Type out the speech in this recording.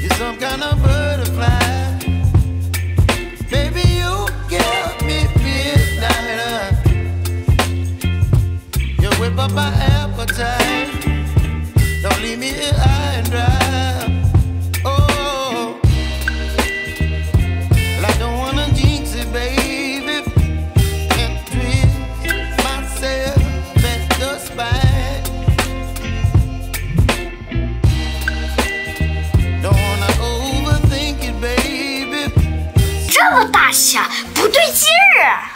You're some kind of butterfly. Baby, you me. You whip up my appetite. 大侠不对劲儿！